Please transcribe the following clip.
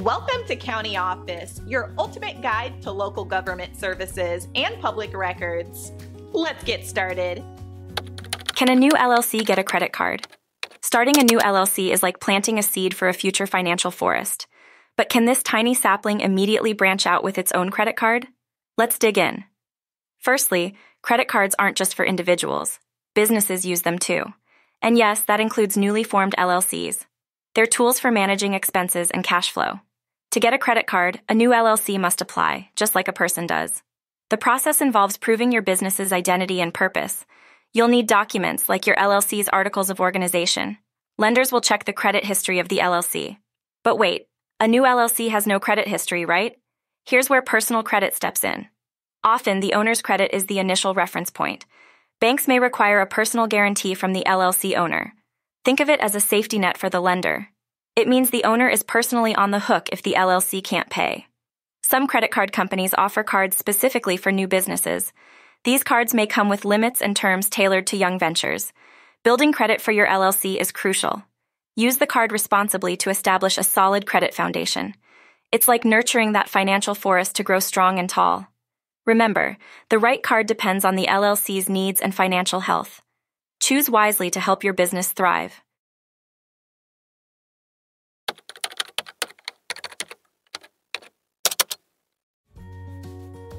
Welcome to County Office, your ultimate guide to local government services and public records. Let's get started. Can a new LLC get a credit card? Starting a new LLC is like planting a seed for a future financial forest. But can this tiny sapling immediately branch out with its own credit card? Let's dig in. Firstly, credit cards aren't just for individuals. Businesses use them too. And yes, that includes newly formed LLCs. They're tools for managing expenses and cash flow. To get a credit card, a new LLC must apply, just like a person does. The process involves proving your business's identity and purpose. You'll need documents like your LLC's articles of organization. Lenders will check the credit history of the LLC. But wait, a new LLC has no credit history, right? Here's where personal credit steps in. Often, the owner's credit is the initial reference point. Banks may require a personal guarantee from the LLC owner. Think of it as a safety net for the lender. It means the owner is personally on the hook if the LLC can't pay. Some credit card companies offer cards specifically for new businesses. These cards may come with limits and terms tailored to young ventures. Building credit for your LLC is crucial. Use the card responsibly to establish a solid credit foundation. It's like nurturing that financial forest to grow strong and tall. Remember, the right card depends on the LLC's needs and financial health. Choose wisely to help your business thrive.